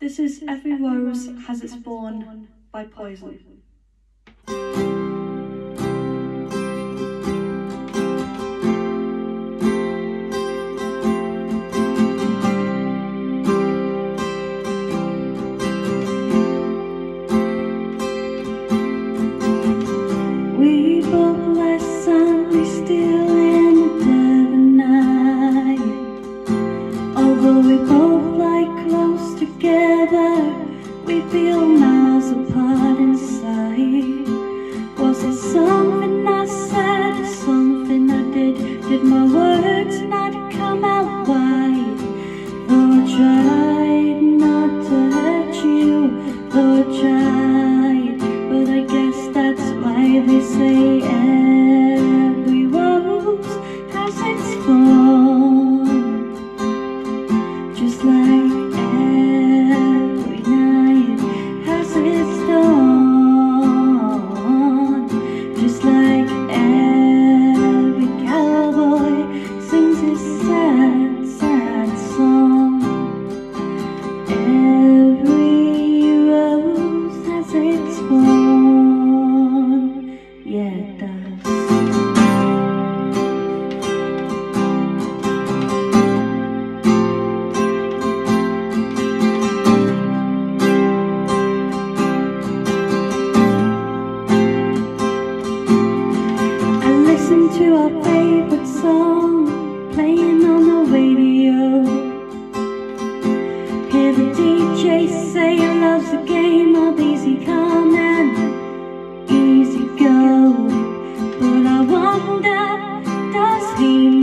This is Every rose has its thorn by poison. shine. Our favorite song playing on the radio. Hear the DJ say he loves the game of easy come and easy go. But I wonder, does he